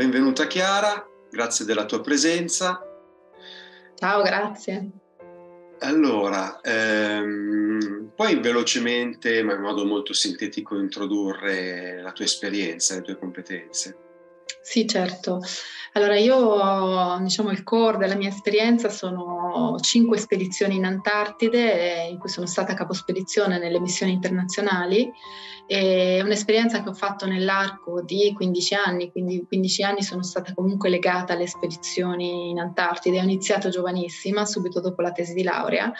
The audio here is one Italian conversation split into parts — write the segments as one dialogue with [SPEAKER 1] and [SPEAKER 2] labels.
[SPEAKER 1] benvenuta Chiara, grazie della tua presenza.
[SPEAKER 2] Ciao, grazie.
[SPEAKER 1] Allora, ehm, puoi velocemente, ma in modo molto sintetico, introdurre la tua esperienza, le tue competenze?
[SPEAKER 2] Sì, certo. Allora, io, diciamo, il core della mia esperienza sono cinque spedizioni in Antartide, in cui sono stata capospedizione nelle missioni internazionali. È un'esperienza che ho fatto nell'arco di 15 anni, quindi 15 anni sono stata comunque legata alle spedizioni in Antartide. Ho iniziato giovanissima, subito dopo la tesi di laurea,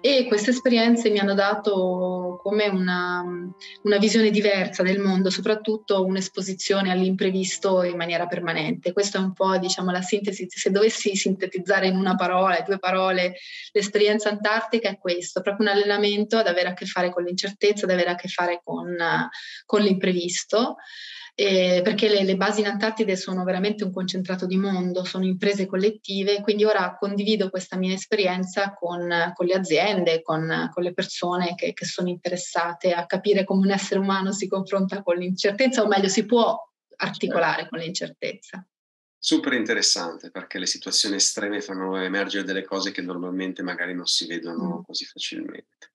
[SPEAKER 2] e queste esperienze mi hanno dato come una, una visione diversa del mondo, soprattutto un'esposizione all'imprevisto in maniera permanente. Questo è un po' diciamo, la sintesi, se dovessi sintetizzare in una parola, due parole, l'esperienza antartica è questo, proprio un allenamento ad avere a che fare con l'incertezza, ad avere a che fare con, con l'imprevisto. Eh, perché le, le, basi in Antartide sono veramente un concentrato di mondo, sono imprese collettive, quindi ora condivido questa mia esperienza con, con le aziende, con, con le persone che, che, sono interessate a capire come un essere umano si confronta con l'incertezza, o meglio si può articolare con l'incertezza
[SPEAKER 1] super interessante perché le situazioni estreme fanno emergere delle cose che normalmente magari non si vedono mm. così facilmente.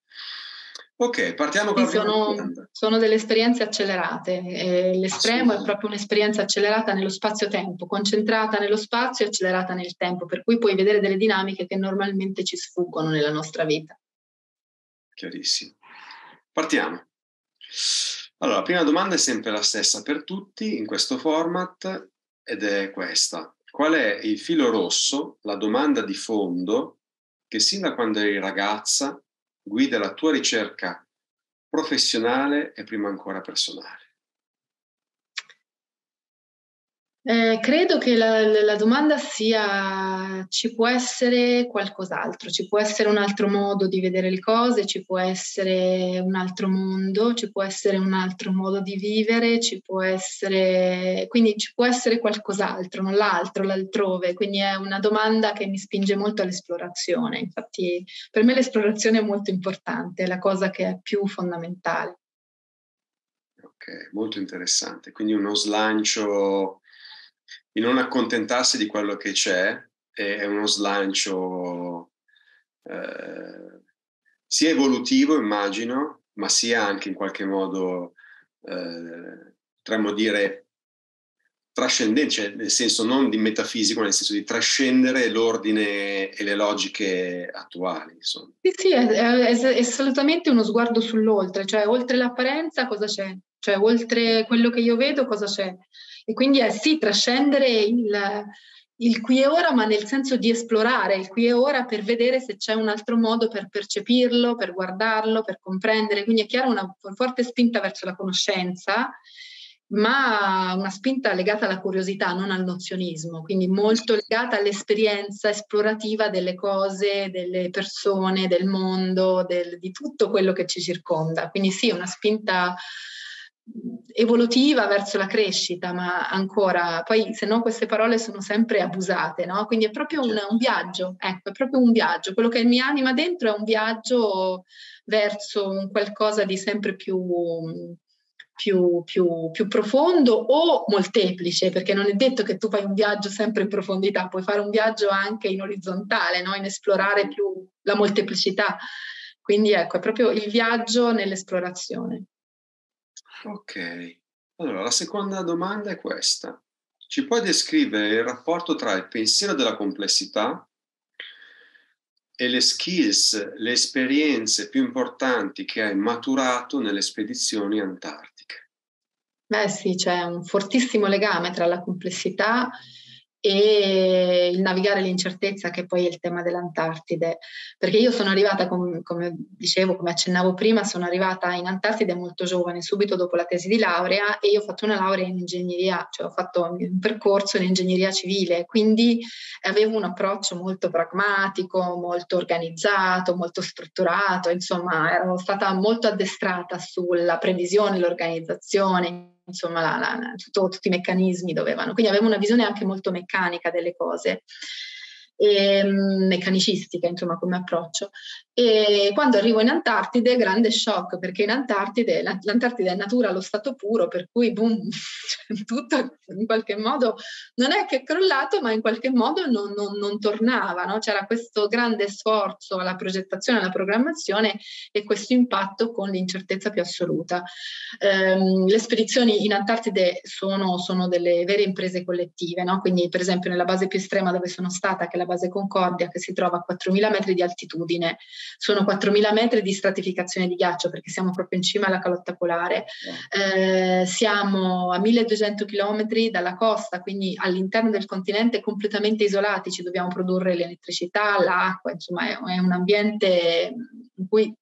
[SPEAKER 1] Ok, partiamo con
[SPEAKER 2] sì, la sono, sono delle esperienze accelerate. Eh, l'estremo è proprio un'esperienza accelerata nello spazio-tempo, concentrata nello spazio e accelerata nel tempo, per cui puoi vedere delle dinamiche che normalmente ci sfuggono nella nostra vita.
[SPEAKER 1] Chiarissimo. Partiamo. Allora, la prima domanda è sempre la stessa per tutti in questo format ed è questa. Qual è il filo rosso, la domanda di fondo che sin da quando eri ragazza guida la tua ricerca professionale e prima ancora personale?
[SPEAKER 2] Eh, credo che la, la, domanda sia ci può essere qualcos'altro, ci può essere un altro modo di vedere le cose, ci può essere un altro mondo, ci può essere un altro modo di vivere, ci può essere, quindi ci può essere qualcos'altro, non l'altro, l'altrove, quindi è una domanda che mi spinge molto all'esplorazione, infatti per me l'esplorazione è molto importante, è la cosa che è più fondamentale.
[SPEAKER 1] Ok, molto interessante, quindi uno slancio di non accontentarsi di quello che c'è, è uno slancio eh, sia evolutivo, immagino, ma sia anche in qualche modo, eh, potremmo dire, trascendente, cioè nel senso non di metafisico, nel senso di trascendere l'ordine e le logiche attuali. Insomma.
[SPEAKER 2] Sì, sì, è, è, è assolutamente uno sguardo sull'oltre, cioè oltre l'apparenza cosa c'è, cioè oltre quello che io vedo cosa c'è. E quindi è sì, trascendere il, il qui e ora, ma nel senso di esplorare il qui e ora per vedere se c'è un altro modo per percepirlo, per guardarlo, per comprendere. Quindi è chiaro una forte spinta verso la conoscenza, ma una spinta legata alla curiosità, non al nozionismo, quindi molto legata all'esperienza esplorativa delle cose, delle persone, del mondo, del, di tutto quello che ci circonda. Quindi sì, una spinta evolutiva verso la crescita, ma ancora, poi se no queste parole sono sempre abusate, no? Quindi è proprio un, un, viaggio, ecco, è proprio un viaggio. Quello che mi anima dentro è un viaggio verso un qualcosa di sempre più, più, più, più profondo o molteplice, perché non è detto che tu fai un viaggio sempre in profondità, puoi fare un viaggio anche in orizzontale, no? In esplorare più la molteplicità. Quindi ecco, è proprio il viaggio nell'esplorazione.
[SPEAKER 1] Ok, allora la seconda domanda è questa. Ci puoi descrivere il rapporto tra il pensiero della complessità e le skills, le esperienze più importanti che hai maturato nelle spedizioni antartiche?
[SPEAKER 2] Beh sì, c'è un fortissimo legame tra la complessità e il navigare l'incertezza che poi è il tema dell'Antartide, perché io sono arrivata, com- come dicevo, come accennavo prima, sono arrivata in Antartide molto giovane, subito dopo la tesi di laurea e io ho fatto una laurea in ingegneria, cioè ho fatto un percorso in ingegneria civile, quindi avevo un approccio molto pragmatico, molto organizzato, molto strutturato, insomma ero stata molto addestrata sulla previsione, l'organizzazione, insomma la, la, tutto, tutti i meccanismi dovevano, quindi avevo una visione anche molto meccanica delle cose. E, ehm, meccanicistica, insomma, come approccio. E quando arrivo in Antartide, grande shock, perché in Antartide, l'Antartide è natura allo stato puro, per cui boom, cioè, tutto in qualche modo non è che è crollato, ma in qualche modo non, non, non tornava. No? C'era questo grande sforzo alla progettazione, alla programmazione e questo impatto con l'incertezza più assoluta. Um, le spedizioni in Antartide sono, sono delle vere imprese collettive, no? quindi per esempio nella base più estrema dove sono stata, che è la base Concordia, che si trova a 4.000 metri di altitudine, sono 4.000 metri di stratificazione di ghiaccio perché siamo proprio in cima alla calotta polare. Eh, siamo a 1.200 km dalla costa, quindi all'interno del continente completamente isolati, ci dobbiamo produrre l'elettricità, l'acqua, insomma è, è un ambiente in cui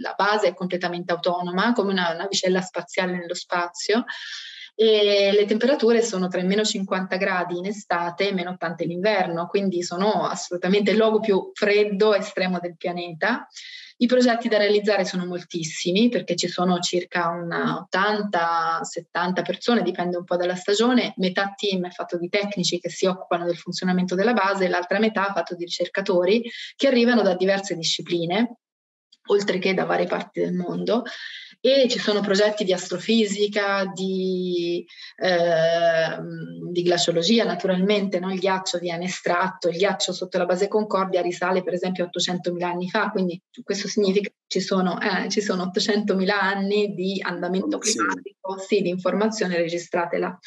[SPEAKER 2] la base è completamente autonoma, come una navicella spaziale nello spazio e le temperature sono tra i meno 50 gradi in estate e meno 80 in inverno, quindi sono assolutamente il luogo più freddo estremo del pianeta. I progetti da realizzare sono moltissimi perché ci sono circa 80-70 persone, dipende un po' dalla stagione. Metà team è fatto di tecnici che si occupano del funzionamento della base, l'altra metà è fatto di ricercatori che arrivano da diverse discipline oltre che da varie parti del mondo e ci sono progetti di astrofisica, di, eh, di glaciologia naturalmente, no? il ghiaccio viene estratto, il ghiaccio sotto la base Concordia risale per esempio a 800.000 anni fa, quindi questo significa che ci sono, eh, ci sono 800.000 anni di andamento climatico, sì, di informazione registrate là.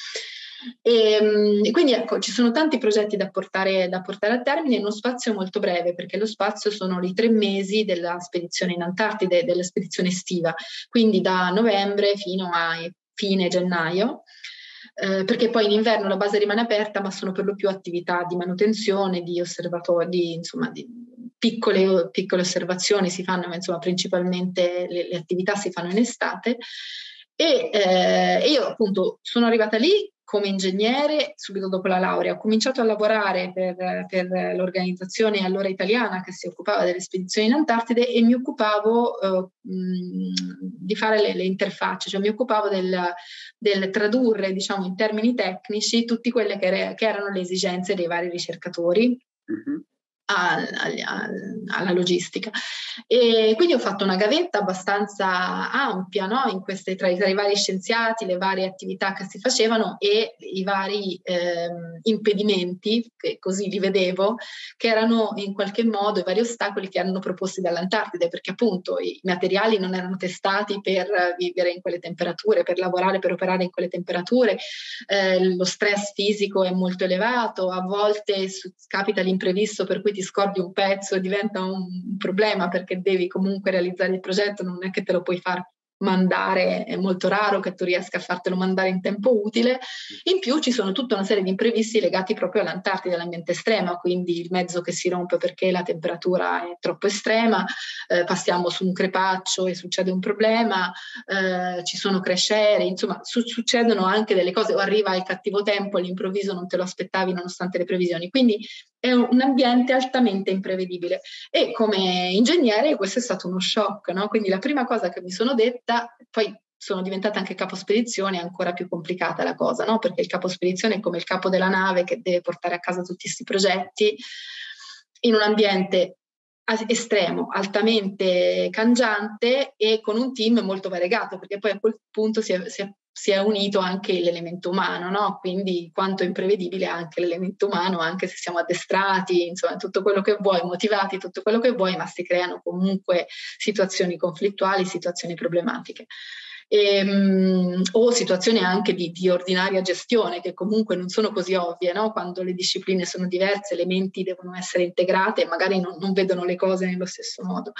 [SPEAKER 2] E, ehm, quindi ecco, ci sono tanti progetti da portare, da portare, a termine in uno spazio molto breve, perché lo spazio sono i tre mesi della spedizione in Antartide, della spedizione estiva, quindi da novembre fino a fine gennaio. Eh, perché poi in inverno la base rimane aperta, ma sono per lo più attività di manutenzione, di osservatori, insomma, di piccole, piccole osservazioni si fanno, ma insomma, principalmente le, le attività si fanno in estate. E eh, io appunto sono arrivata lì come ingegnere subito dopo la laurea. Ho cominciato a lavorare per, per, l'organizzazione allora italiana che si occupava delle spedizioni in Antartide e mi occupavo eh, di fare le, le, interfacce, cioè mi occupavo del, del tradurre diciamo, in termini tecnici tutte quelle che, re, che, erano le esigenze dei vari ricercatori. Mm-hmm a, a, alla logistica. E quindi ho fatto una gavetta abbastanza ampia no? queste, tra, tra, i vari scienziati, le varie attività che si facevano e i vari eh, impedimenti, che così li vedevo, che erano in qualche modo i vari ostacoli che erano proposti dall'Antartide, perché appunto i materiali non erano testati per vivere in quelle temperature, per lavorare, per operare in quelle temperature, eh, lo stress fisico è molto elevato, a volte su, capita l'imprevisto per cui ti scordi un pezzo diventa un problema perché devi comunque realizzare il progetto, non è che te lo puoi fare mandare, è molto raro che tu riesca a fartelo mandare in tempo utile. In più ci sono tutta una serie di imprevisti legati proprio all'Antartide, all'ambiente estremo, quindi il mezzo che si rompe perché la temperatura è troppo estrema, eh, passiamo su un crepaccio e succede un problema, eh, ci sono crescere, insomma su- succedono anche delle cose o arriva il cattivo tempo all'improvviso non te lo aspettavi nonostante le previsioni. Quindi è un ambiente altamente imprevedibile e come ingegnere questo è stato uno shock, no? quindi la prima cosa che mi sono detta, poi sono diventata anche capo spedizione, è ancora più complicata la cosa, no? perché il capo spedizione è come il capo della nave che deve portare a casa tutti questi progetti in un ambiente estremo, altamente cangiante e con un team molto variegato, perché poi a quel punto si è, si è si è unito anche l'elemento umano, no? quindi quanto imprevedibile anche l'elemento umano, anche se siamo addestrati, insomma tutto quello che vuoi, motivati, tutto quello che vuoi, ma si creano comunque situazioni conflittuali, situazioni problematiche ehm, o situazioni anche di, di, ordinaria gestione che comunque non sono così ovvie, no? quando le discipline sono diverse, le menti devono essere integrate e magari non, non vedono le cose nello stesso modo.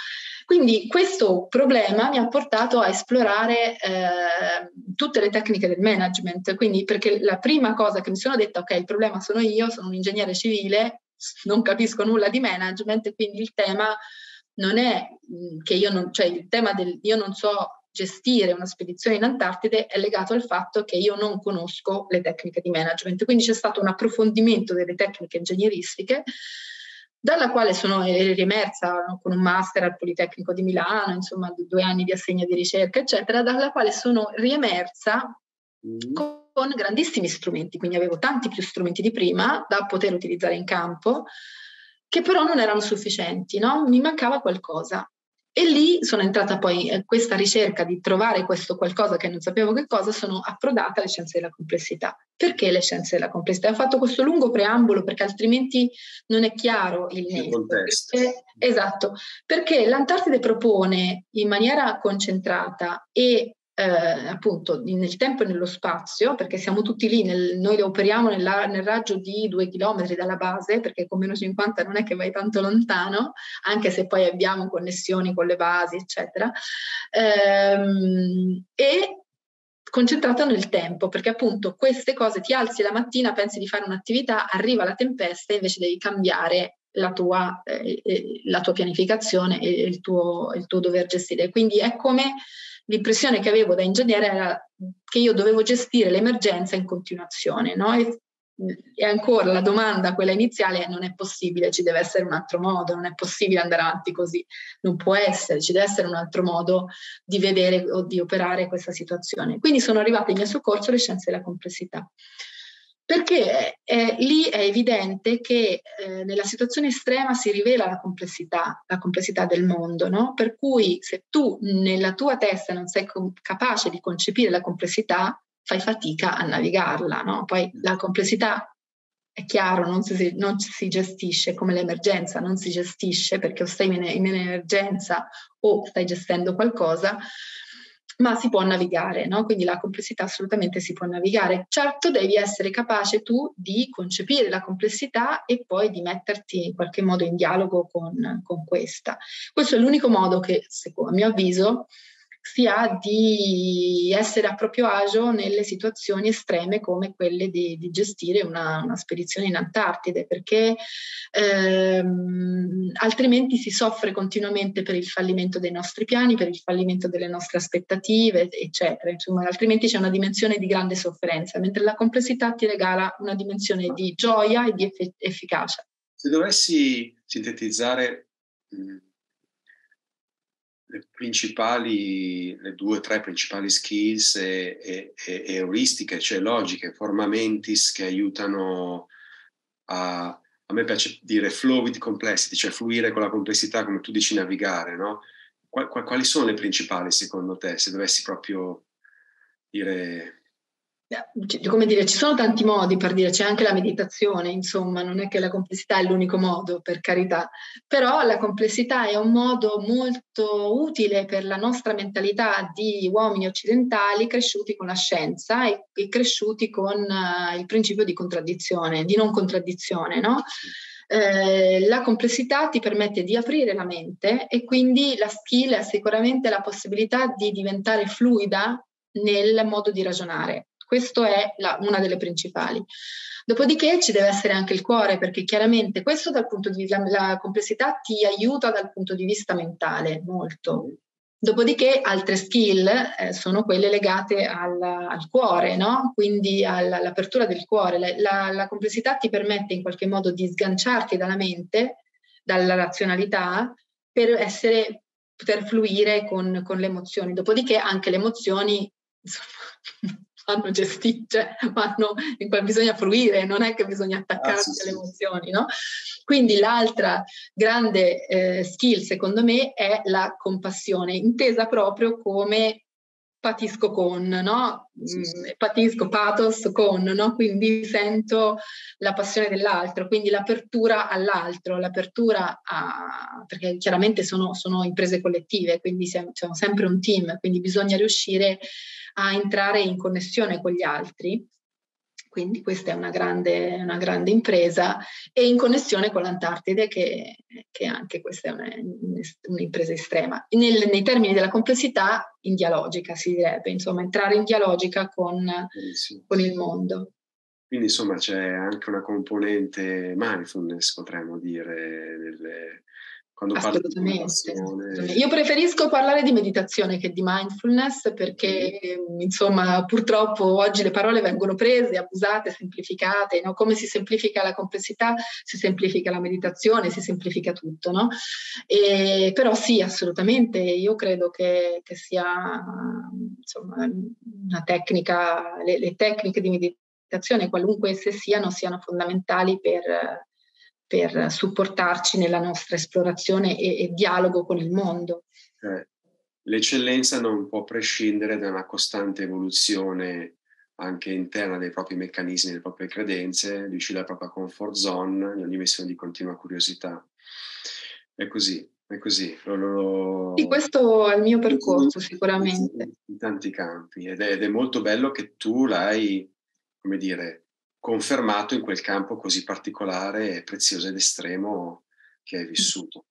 [SPEAKER 2] Quindi questo problema mi ha portato a esplorare eh, tutte le tecniche del management, quindi perché la prima cosa che mi sono detta, ok, il problema sono io, sono un ingegnere civile, non capisco nulla di management, quindi il tema non è che io non, cioè il tema del io non so gestire una spedizione in Antartide è legato al fatto che io non conosco le tecniche di management. Quindi c'è stato un approfondimento delle tecniche ingegneristiche dalla quale sono riemersa con un master al Politecnico di Milano, insomma due anni di assegno di ricerca, eccetera, dalla quale sono riemersa mm. con grandissimi strumenti, quindi avevo tanti più strumenti di prima da poter utilizzare in campo, che però non erano sufficienti, no? Mi mancava qualcosa. E lì sono entrata poi in questa ricerca di trovare questo qualcosa che non sapevo che cosa, sono approdata alle scienze della complessità. Perché le scienze della complessità? Ho fatto questo lungo preambolo perché altrimenti non è chiaro il nesso. esatto, perché l'Antartide propone in maniera concentrata e eh, appunto nel tempo e nello spazio, perché siamo tutti lì, nel, noi operiamo nella, nel raggio di due chilometri dalla base, perché con meno 50 non è che vai tanto lontano, anche se poi abbiamo connessioni con le basi, eccetera. Ehm, e concentrato nel tempo, perché appunto queste cose ti alzi la mattina, pensi di fare un'attività, arriva la tempesta e invece devi cambiare la tua, eh, eh la tua pianificazione e il tuo, il tuo dover gestire. Quindi è come l'impressione che avevo da ingegnere era che io dovevo gestire l'emergenza in continuazione, no? E, e ancora la domanda, quella iniziale, è non è possibile, ci deve essere un altro modo, non è possibile andare avanti così, non può essere, ci deve essere un altro modo di vedere o di operare questa situazione. Quindi sono arrivate in mio soccorso le scienze della complessità perché eh, lì è evidente che eh, nella situazione estrema si rivela la complessità, la complessità del mondo, no? Per cui se tu nella tua testa non sei com- capace di concepire la complessità, fai fatica a navigarla, no? Poi la complessità è chiaro, non si, non si gestisce come l'emergenza, non si gestisce perché o stai in, in emergenza o stai gestendo qualcosa, ma si può navigare, no? quindi la complessità assolutamente si può navigare. Certo devi essere capace tu di concepire la complessità e poi di metterti in qualche modo in dialogo con, con questa. Questo è l'unico modo che, a mio avviso, si ha di essere a proprio agio nelle situazioni estreme come quelle di, di gestire una, una, spedizione in Antartide, perché ehm, altrimenti si soffre continuamente per il fallimento dei nostri piani, per il fallimento delle nostre aspettative, eccetera. Insomma, altrimenti c'è una dimensione di grande sofferenza, mentre la complessità ti regala una dimensione di gioia e di eff- efficacia.
[SPEAKER 1] Se dovessi sintetizzare mh le principali, le due o tre principali skills e, e, e, euristiche, cioè logiche, formamentis che aiutano a, a me piace dire flow with complexity, cioè fluire con la complessità come tu dici navigare, no? Quali sono le principali secondo te, se dovessi proprio dire
[SPEAKER 2] come dire, ci sono tanti modi per dire, c'è anche la meditazione, insomma, non è che la complessità è l'unico modo, per carità, però la complessità è un modo molto utile per la nostra mentalità di uomini occidentali cresciuti con la scienza e, e cresciuti con uh, il principio di contraddizione, di non contraddizione, no? Eh, la complessità ti permette di aprire la mente e quindi la skill è sicuramente la possibilità di diventare fluida nel modo di ragionare. Questa è la, una delle principali. Dopodiché ci deve essere anche il cuore, perché chiaramente questo dal punto di vista, la complessità ti aiuta dal punto di vista mentale molto. Dopodiché altre skill eh, sono quelle legate al, al cuore, no? quindi alla, all'apertura del cuore. La, la, la, complessità ti permette in qualche modo di sganciarti dalla mente, dalla razionalità, per essere, poter fluire con, con le emozioni. Dopodiché anche le emozioni insomma, vanno gestite, cioè vanno, in cui bisogna fruire, non è che bisogna attaccarsi ah, sì, alle sì. emozioni, no? Quindi l'altra grande eh, skill, secondo me, è la compassione, intesa proprio come patisco con, no? Mm, patisco, pathos con, no? Quindi sento la passione dell'altro, quindi l'apertura all'altro, l'apertura a... perché chiaramente sono, sono imprese collettive, quindi siamo, siamo sempre un team, quindi bisogna riuscire a entrare in connessione con gli altri. Quindi questa è una grande, una grande impresa e in connessione con l'Antartide che, che anche questa è una, un'impresa estrema. Nel, nei termini della complessità, in dialogica si direbbe, insomma entrare in dialogica con, con il mondo.
[SPEAKER 1] Quindi insomma c'è anche una componente mindfulness, potremmo dire, nelle, quando
[SPEAKER 2] assolutamente, assolutamente. Io preferisco parlare di meditazione che di mindfulness perché mm. insomma purtroppo oggi le parole vengono prese, abusate, semplificate, no? come si semplifica la complessità si semplifica la meditazione, si semplifica tutto, no? E, però sì, assolutamente, io credo che, che sia insomma, una tecnica, le, le tecniche di meditazione, qualunque esse siano, siano fondamentali per per supportarci nella nostra esplorazione e, e dialogo con il mondo.
[SPEAKER 1] Eh, l'eccellenza non può prescindere da una costante evoluzione anche interna dei propri meccanismi, delle proprie credenze, di uscire dalla propria comfort zone, di ogni missione di continua curiosità. È così, è così. Lo,
[SPEAKER 2] lo, sì, questo è il mio percorso sicuramente.
[SPEAKER 1] In, in tanti campi ed è, ed è, molto bello che tu l'hai, come dire, confermato in quel campo così particolare, prezioso ed estremo che hai vissuto.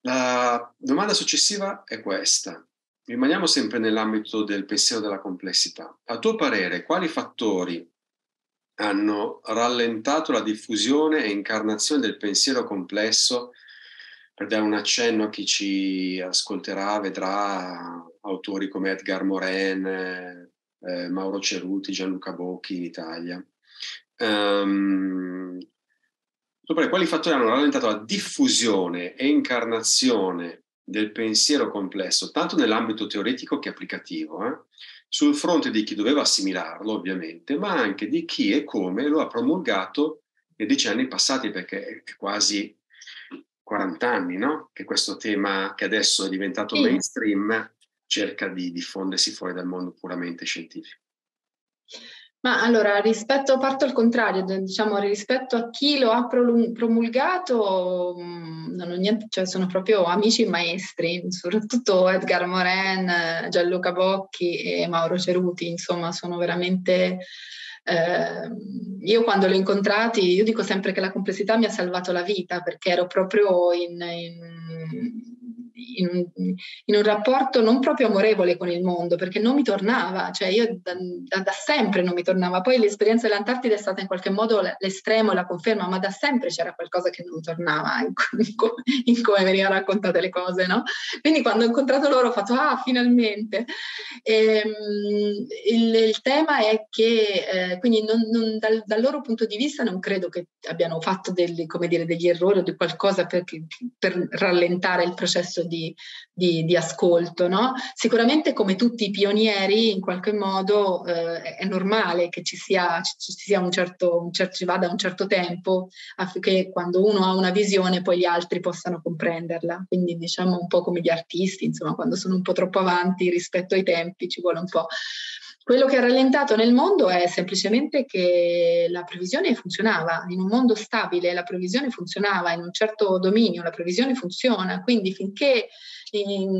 [SPEAKER 1] La domanda successiva è questa. Rimaniamo sempre nell'ambito del pensiero della complessità. A tuo parere, quali fattori hanno rallentato la diffusione e incarnazione del pensiero complesso? Per dare un accenno a chi ci ascolterà, vedrà autori come Edgar Morin, eh, Mauro Ceruti, Gianluca Bocchi in Italia. Um, quali fattori hanno rallentato la diffusione e incarnazione del pensiero complesso, tanto nell'ambito teoretico che applicativo, eh? sul fronte di chi doveva assimilarlo ovviamente, ma anche di chi e come lo ha promulgato nei decenni passati, perché è quasi 40 anni no? che questo tema che adesso è diventato sì. mainstream cerca di diffondersi fuori dal mondo puramente scientifico.
[SPEAKER 2] Ma allora, rispetto, parto al contrario, diciamo, rispetto a chi lo ha promulgato, mm, non ho niente, cioè sono proprio amici maestri, soprattutto Edgar Moren, Gianluca Bocchi e Mauro Ceruti, insomma, sono veramente... Eh, io quando li ho incontrati, io dico sempre che la complessità mi ha salvato la vita perché ero proprio in, in in un, in un, rapporto non proprio amorevole con il mondo, perché non mi tornava, cioè io da, da, da sempre non mi tornava. Poi l'esperienza dell'Antartide è stata in qualche modo l'estremo la conferma, ma da sempre c'era qualcosa che non tornava in, in, come venivano raccontate le cose, no? Quindi quando ho incontrato loro ho fatto, ah, finalmente. E, um, il, il, tema è che, eh, quindi non, non, dal, dal, loro punto di vista non credo che abbiano fatto degli, dire, degli errori o di qualcosa per, per rallentare il processo di, di, di ascolto. No? Sicuramente come tutti i pionieri in qualche modo eh, è normale che ci sia, ci sia un certo, un certo, ci vada un certo tempo affinché quando uno ha una visione poi gli altri possano comprenderla. Quindi diciamo un po' come gli artisti, insomma quando sono un po' troppo avanti rispetto ai tempi ci vuole un po'. Quello che ha rallentato nel mondo è semplicemente che la previsione funzionava, in un mondo stabile la previsione funzionava, in un certo dominio la previsione funziona, quindi finché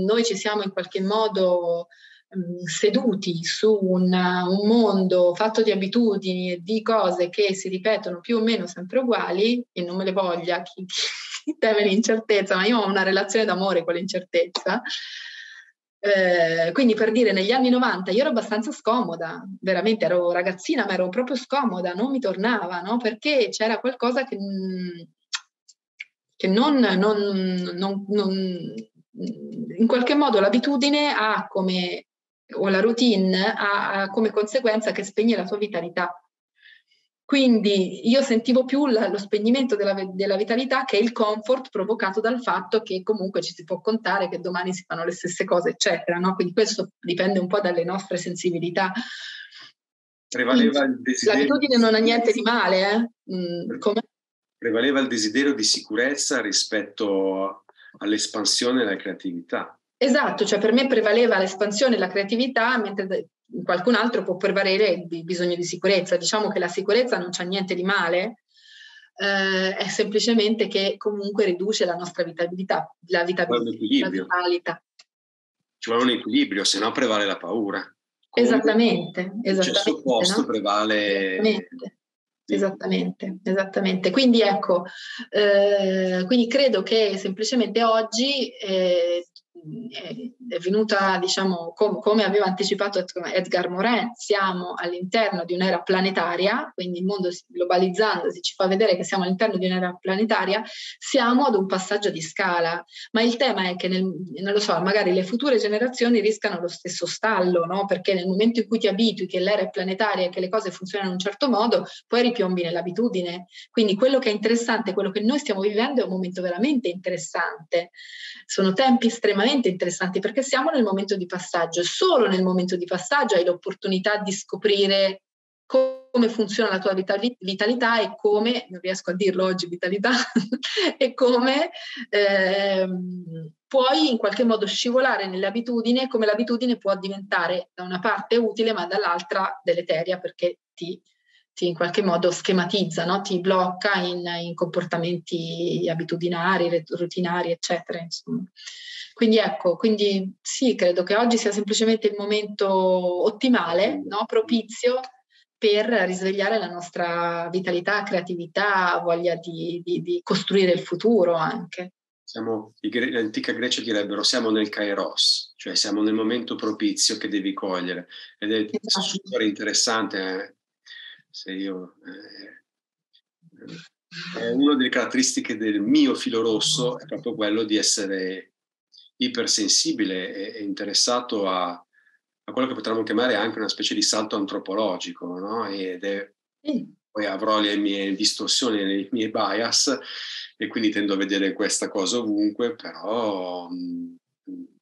[SPEAKER 2] noi ci siamo in qualche modo mm, seduti su un, un, mondo fatto di abitudini e di cose che si ripetono più o meno sempre uguali, e non me le voglia chi, chi teme l'incertezza, ma io ho una relazione d'amore con l'incertezza, eh, quindi per dire, negli anni 90 io ero abbastanza scomoda, veramente ero ragazzina, ma ero proprio scomoda, non mi tornava, no? Perché c'era qualcosa che, che non, non, non, non, in qualche modo l'abitudine ha come, o la routine ha, ha come conseguenza che spegne la tua vitalità. Quindi io sentivo più la, lo spegnimento della, della, vitalità che il comfort provocato dal fatto che comunque ci si può contare che domani si fanno le stesse cose, eccetera. No? Quindi questo dipende un po' dalle nostre sensibilità.
[SPEAKER 1] Prevaleva il desiderio.
[SPEAKER 2] L'abitudine non ha niente di male. Eh? Mm,
[SPEAKER 1] Prevaleva il desiderio di sicurezza rispetto all'espansione della creatività.
[SPEAKER 2] Esatto, cioè per me prevaleva l'espansione e la creatività, mentre qualcun altro può prevalere il bisogno di sicurezza. Diciamo che la sicurezza non c'è niente di male, eh, è semplicemente che comunque riduce la nostra vitalità, la, vitalità, vitalità.
[SPEAKER 1] Ci vuole un equilibrio, se no prevale la paura.
[SPEAKER 2] Comunque, esattamente, esattamente. Il
[SPEAKER 1] opposto no? prevale...
[SPEAKER 2] Esattamente. Esattamente, esattamente. Quindi ecco, eh, quindi credo che semplicemente oggi eh, è venuta, diciamo, com- come aveva anticipato Edgar Morin, siamo all'interno di un'era planetaria, quindi il mondo globalizzandosi ci fa vedere che siamo all'interno di un'era planetaria, siamo ad un passaggio di scala, ma il tema è che, nel, non lo so, magari le future generazioni riscano lo stesso stallo, no? perché nel momento in cui ti abitui che l'era è planetaria e che le cose funzionano in un certo modo, poi ripiombi nell'abitudine. Quindi quello che è interessante, quello che noi stiamo vivendo è un momento veramente interessante. Sono tempi estremamente estremamente interessanti perché siamo nel momento di passaggio. Solo nel momento di passaggio hai l'opportunità di scoprire come funziona la tua vitalità e come, non riesco a dirlo oggi vitalità, e come eh, puoi in qualche modo scivolare nelle abitudini, come l'abitudine può diventare da una parte utile ma dall'altra deleteria perché ti, ti in qualche modo schematizza, no? ti blocca in, in, comportamenti abitudinari, rutinari, eccetera. Insomma. Quindi ecco, quindi sì, credo che oggi sia semplicemente il momento ottimale, no? propizio per risvegliare la nostra vitalità, creatività, voglia di, di, di costruire il futuro anche.
[SPEAKER 1] Siamo, l'antica Grecia direbbero siamo nel kairos, cioè siamo nel momento propizio che devi cogliere ed è esatto. super interessante. Eh, se io, eh, è una delle caratteristiche del mio filo rosso è proprio quello di essere ipersensibile e, interessato a, a quello che potremmo chiamare anche una specie di salto antropologico, no? Ed è, poi avrò le mie distorsioni, le mie bias e quindi tendo a vedere questa cosa ovunque, però mh,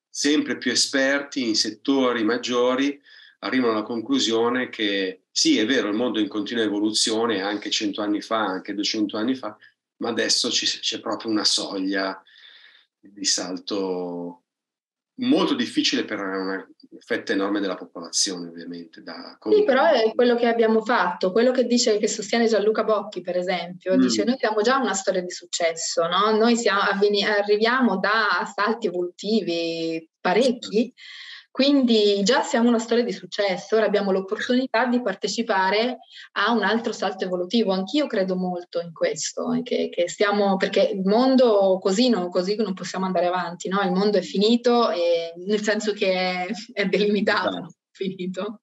[SPEAKER 1] sempre più esperti in settori maggiori arrivano alla conclusione che sì, è vero, il mondo è in continua evoluzione, anche cento anni fa, anche 200 anni fa, ma adesso ci, c'è proprio una soglia di salto molto difficile per una fetta enorme della popolazione, ovviamente. Da
[SPEAKER 2] sì, però è quello che abbiamo fatto, quello che dice, che sostiene Gianluca Bocchi, per esempio, mm. dice noi abbiamo già una storia di successo, no? noi siamo, arriviamo da salti evolutivi parecchi. Sì quindi già siamo una storia di successo, ora abbiamo l'opportunità di partecipare a un altro salto evolutivo. Anch'io credo molto in questo, eh, che, che stiamo, perché il mondo così non, così non possiamo andare avanti, no? il mondo è finito, e, nel senso che è, è delimitato finito,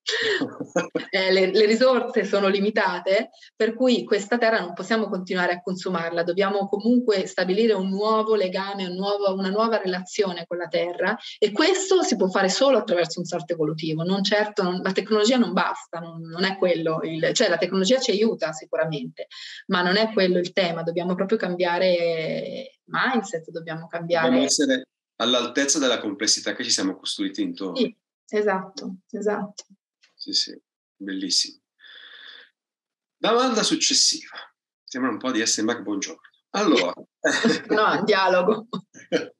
[SPEAKER 2] eh, le, le, risorse sono limitate, per cui questa terra non possiamo continuare a consumarla, dobbiamo comunque stabilire un nuovo legame, un nuovo, una nuova relazione con la terra e questo si può fare solo attraverso un salto evolutivo, non certo, non, la tecnologia non basta, non, non è quello, il, cioè la tecnologia ci aiuta sicuramente, ma non è quello il tema, dobbiamo proprio cambiare mindset, dobbiamo cambiare...
[SPEAKER 1] Dobbiamo essere all'altezza della complessità che ci siamo costruiti intorno.
[SPEAKER 2] Sì Esatto, esatto.
[SPEAKER 1] Sì, sì, bellissimo. Domanda successiva. Sembra un po' di essere Mac Buongiorno. Allora.
[SPEAKER 2] no, dialogo.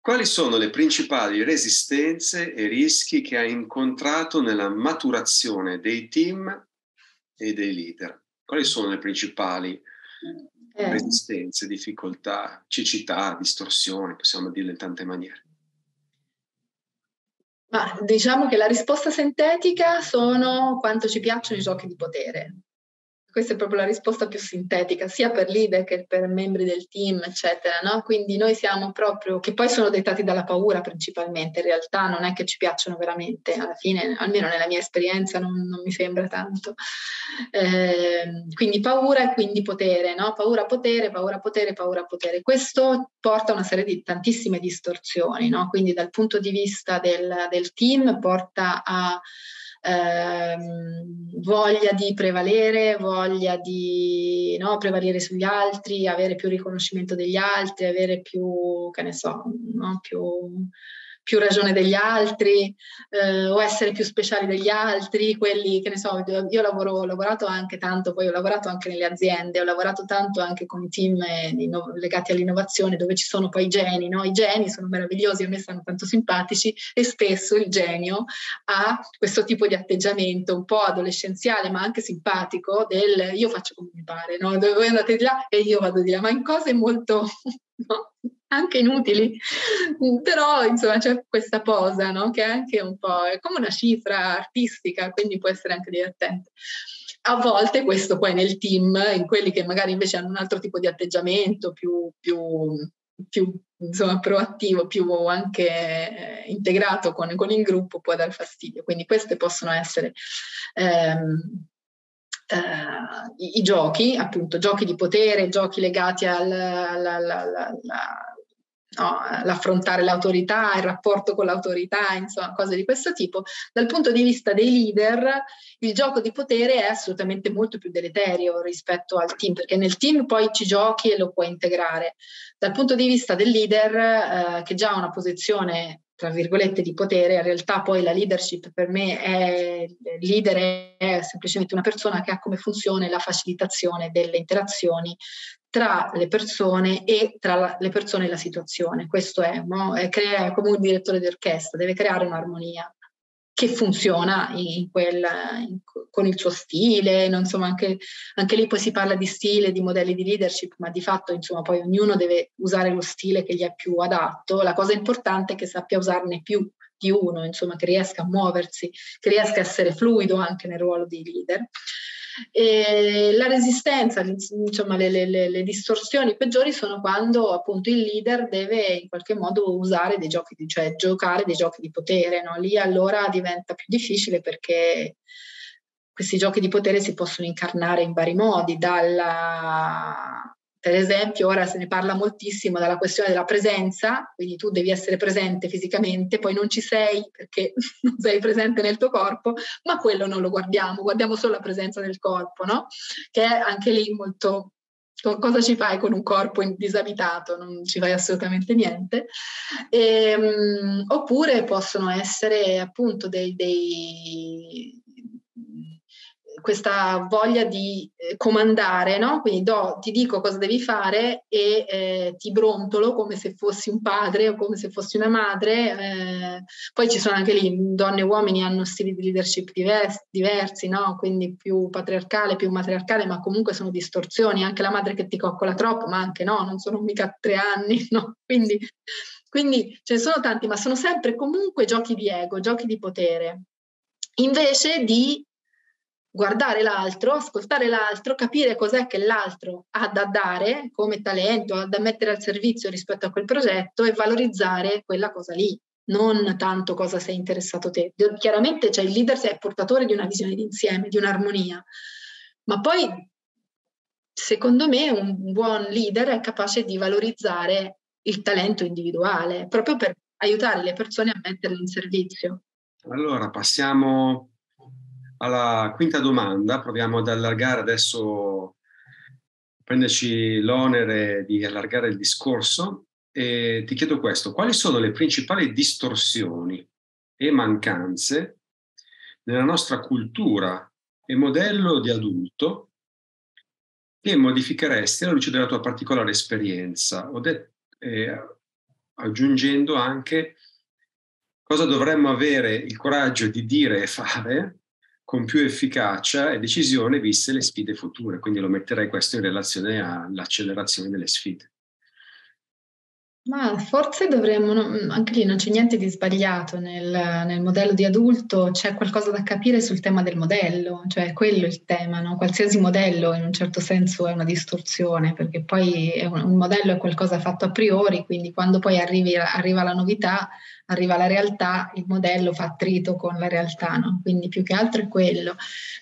[SPEAKER 1] Quali sono le principali resistenze e rischi che hai incontrato nella maturazione dei team e dei leader? Quali sono le principali eh. resistenze, difficoltà, cecità, distorsioni, possiamo dirle in tante maniere?
[SPEAKER 2] Ma diciamo che la risposta sintetica sono quanto ci piacciono i giochi di potere. Questa è proprio la risposta più sintetica, sia per leader che per membri del team, eccetera. No? Quindi noi siamo proprio, che poi sono dettati dalla paura principalmente, in realtà non è che ci piacciono veramente, alla fine, almeno nella mia esperienza, non, non mi sembra tanto. Eh, quindi paura e quindi potere, no? paura, potere, paura, potere, paura, potere. Questo porta a una serie di tantissime distorsioni, no? quindi dal punto di vista del, del team porta a ehm, voglia di prevalere, voglia di no, prevalere sugli altri, avere più riconoscimento degli altri, avere più, che ne so, no, più più ragione degli altri eh, o essere più speciali degli altri, quelli che ne so, io lavoro, ho lavorato anche tanto, poi ho lavorato anche nelle aziende, ho lavorato tanto anche con i team eh, legati all'innovazione dove ci sono poi i geni, no? i geni sono meravigliosi, a me stanno tanto simpatici e spesso il genio ha questo tipo di atteggiamento un po' adolescenziale ma anche simpatico del io faccio come mi pare, no? dove voi andate di là e io vado di là, ma in cose molto no? anche inutili, però insomma c'è questa posa no? che è anche un po' è come una cifra artistica, quindi può essere anche divertente. A volte questo poi nel team, in quelli che magari invece hanno un altro tipo di atteggiamento più, più, più insomma, proattivo, più anche eh, integrato con, con, il gruppo, può dar fastidio. Quindi queste possono essere ehm, eh, i, i, giochi, appunto giochi di potere, giochi legati al, al, al, al No, l'affrontare l'autorità, il rapporto con l'autorità, insomma, cose di questo tipo. Dal punto di vista dei leader, il gioco di potere è assolutamente molto più deleterio rispetto al team, perché nel team poi ci giochi e lo puoi integrare. Dal punto di vista del leader, eh, che già ha una posizione tra virgolette, di potere, in realtà poi la leadership per me è, il leader è semplicemente una persona che ha come funzione la facilitazione delle interazioni tra le persone e tra le persone e la situazione. Questo è, no? è, crea, come un direttore di orchestra, deve creare un'armonia che funziona in quel, in, con il suo stile, insomma anche, anche, lì poi si parla di stile, di modelli di leadership, ma di fatto insomma poi ognuno deve usare lo stile che gli è più adatto, la cosa importante è che sappia usarne più di uno, insomma che riesca a muoversi, che riesca a essere fluido anche nel ruolo di leader. E la resistenza, insomma, le, le, le, distorsioni peggiori sono quando appunto il leader deve in qualche modo usare dei giochi, cioè giocare dei giochi di potere. No? Lì allora diventa più difficile perché questi giochi di potere si possono incarnare in vari modi, dalla per esempio, ora se ne parla moltissimo della questione della presenza, quindi tu devi essere presente fisicamente, poi non ci sei perché non sei presente nel tuo corpo, ma quello non lo guardiamo, guardiamo solo la presenza del corpo, no? Che è anche lì molto cosa ci fai con un corpo disabitato? Non ci fai assolutamente niente. E, um, oppure possono essere appunto dei, dei, questa voglia di eh, comandare, no? quindi do, ti dico cosa devi fare e eh, ti brontolo come se fossi un padre o come se fossi una madre. Eh, poi ci sono anche lì donne e uomini hanno stili di leadership diversi, diversi no? quindi più patriarcale, più matriarcale, ma comunque sono distorsioni. Anche la madre che ti coccola troppo, ma anche no, non sono mica tre anni, no? quindi, quindi ce ne sono tanti, ma sono sempre comunque giochi di ego, giochi di potere. Invece di guardare l'altro, ascoltare l'altro, capire cos'è che l'altro ha da dare come talento, ha da mettere al servizio rispetto a quel progetto e valorizzare quella cosa lì, non tanto cosa sei interessato te. Chiaramente cioè, il leader è portatore di una visione d'insieme, di un'armonia, ma poi secondo me un buon leader è capace di valorizzare il talento individuale, proprio per aiutare le persone a metterlo in servizio.
[SPEAKER 1] Allora, passiamo alla quinta domanda, proviamo ad allargare adesso, prenderci l'onere di allargare il discorso. E ti chiedo questo, quali sono le principali distorsioni e mancanze nella nostra cultura e modello di adulto che modificheresti alla luce della tua particolare esperienza, de- eh, aggiungendo anche cosa dovremmo avere il coraggio di dire e fare con più efficacia e decisione viste le sfide future. Quindi lo metterei questo in relazione all'accelerazione delle sfide.
[SPEAKER 2] Ma forse dovremmo, anche lì non c'è niente di sbagliato nel, nel, modello di adulto, c'è qualcosa da capire sul tema del modello, cioè quello è il tema, no? qualsiasi modello in un certo senso è una distorsione, perché poi un, un, modello è qualcosa fatto a priori, quindi quando poi arrivi, arriva la novità arriva la realtà, il modello fa attrito con la realtà, no? quindi più che altro è quello.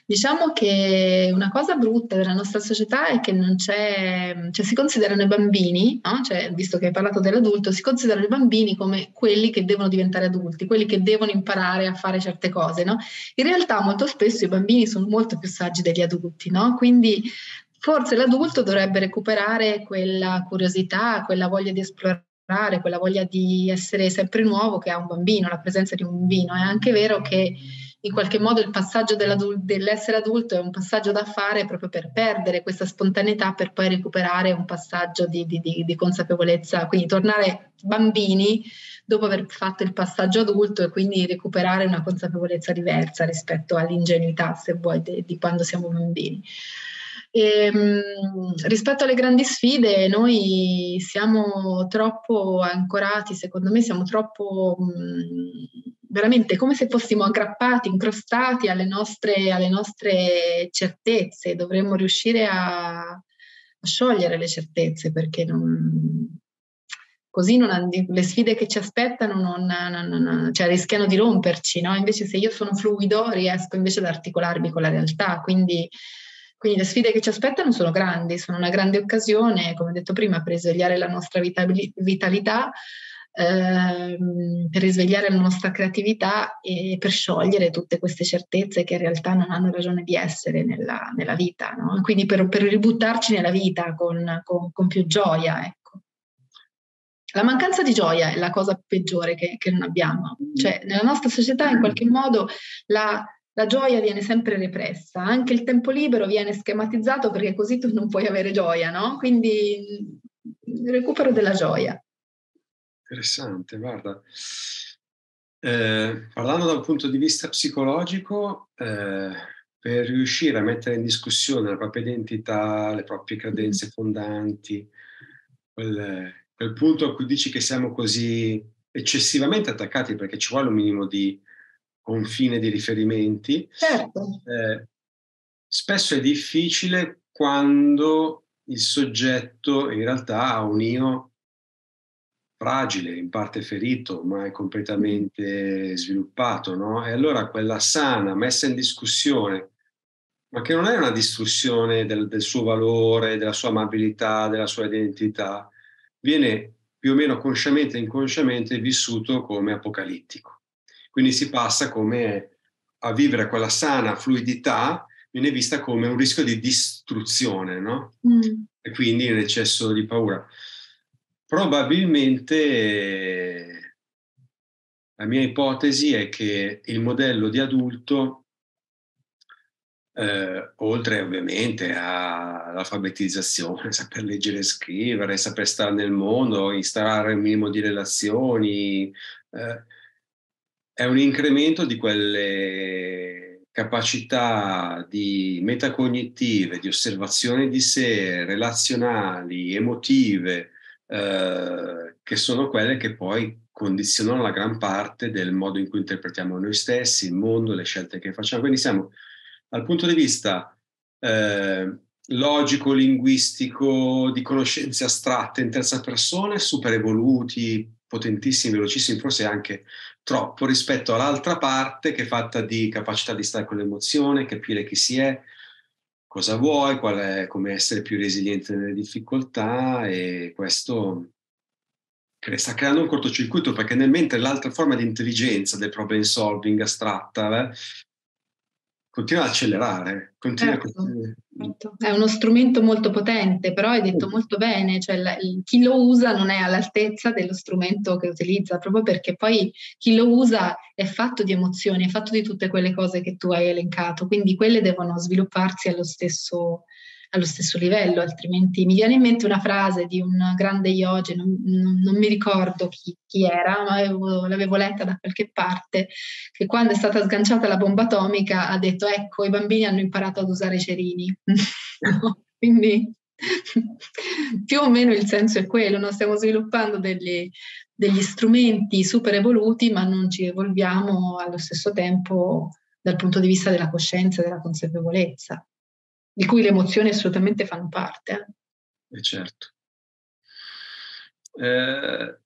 [SPEAKER 2] Diciamo che una cosa brutta della nostra società è che non c'è, cioè si considerano i bambini, no? cioè, visto che hai parlato dell'adulto, si considerano i bambini come quelli che devono diventare adulti, quelli che devono imparare a fare certe cose. No? In realtà molto spesso i bambini sono molto più saggi degli adulti, quindi forse l'adulto dovrebbe recuperare quella curiosità, quella voglia di esplorare quella voglia di essere sempre nuovo che ha un bambino, la presenza di un bambino. È anche vero che in qualche modo il passaggio dell'essere adulto è un passaggio da fare proprio per perdere questa spontaneità per poi recuperare un passaggio di, di, di, di consapevolezza, quindi tornare bambini dopo aver fatto il passaggio adulto e quindi recuperare una consapevolezza diversa rispetto all'ingenuità, se vuoi, di quando siamo bambini. E, ehm, rispetto alle grandi sfide, noi siamo troppo ancorati, secondo me siamo troppo mh, veramente come se fossimo aggrappati, incrostati alle nostre, alle nostre certezze. Dovremmo riuscire a, a, sciogliere le certezze perché non, così non, le sfide che ci aspettano non, cioè rischiano di romperci. No? Invece se io sono fluido riesco invece ad articolarmi con la realtà. Quindi quindi le sfide che ci aspettano sono grandi, sono una grande occasione, come detto prima, per risvegliare la nostra vitalità, ehm, per risvegliare la nostra creatività e per sciogliere tutte queste certezze che in realtà non hanno ragione di essere nella, nella vita. No? Quindi per, per, ributtarci nella vita con, con, con più gioia. Ecco. la mancanza di gioia è la cosa peggiore che, che non abbiamo. Cioè, nella nostra società in qualche modo la, la gioia viene sempre repressa, anche il tempo libero viene schematizzato perché così tu non puoi avere gioia, no? Quindi il recupero della gioia.
[SPEAKER 1] Interessante, guarda. Eh, parlando da un punto di vista psicologico, eh, per riuscire a mettere in discussione la propria identità, le proprie credenze mm. fondanti, quel, quel punto a cui dici che siamo così eccessivamente attaccati perché ci vuole un minimo di confine di riferimenti.
[SPEAKER 2] Certo.
[SPEAKER 1] Eh, spesso è difficile quando il soggetto in realtà ha un io fragile, in parte ferito, ma è completamente sviluppato, no? E allora quella sana, messa in discussione, ma che non è una discussione del, del suo valore, della sua amabilità, della sua identità, viene più o meno consciamente e inconsciamente vissuto come apocalittico. Quindi si passa come a vivere quella sana fluidità, viene vista come un rischio di distruzione, no? Mm. E quindi un eccesso di paura. Probabilmente la mia ipotesi è che il modello di adulto, eh, oltre ovviamente all'alfabetizzazione, saper leggere e scrivere, saper stare nel mondo, instaurare un minimo di relazioni, eh, è un incremento di quelle capacità di metacognitive, di osservazione di sé, relazionali, emotive, eh, che sono quelle che poi condizionano la gran parte del modo in cui interpretiamo noi stessi, il mondo, le scelte che facciamo. Quindi siamo dal punto di vista eh, logico, linguistico, di conoscenze astratte in terza persona, super evoluti, potentissimi, velocissimi, forse anche troppo rispetto all'altra parte che è fatta di capacità di stare con l'emozione, capire chi si è, cosa vuoi, qual è, come essere più resiliente nelle difficoltà e questo sta creando un cortocircuito perché nel mentre l'altra forma di intelligenza del problem solving astratta eh, continua ad accelerare. Continua
[SPEAKER 2] certo, certo. È uno strumento molto potente, però hai detto molto bene, cioè la, chi lo usa non è all'altezza dello strumento che utilizza, proprio perché poi chi lo usa è fatto di emozioni, è fatto di tutte quelle cose che tu hai elencato, quindi quelle devono svilupparsi allo stesso, allo stesso livello, altrimenti mi viene in mente una frase di un grande yogi, non, non, non mi ricordo chi, chi era, ma avevo, l'avevo letta da qualche parte, che quando è stata sganciata la bomba atomica ha detto ecco i bambini hanno imparato ad usare i cerini. Quindi più o meno il senso è quello, no? stiamo sviluppando degli, degli strumenti super evoluti ma non ci evolviamo allo stesso tempo dal punto di vista della coscienza e della consapevolezza di cui le emozioni assolutamente fanno parte.
[SPEAKER 1] Eh, eh certo. Eh,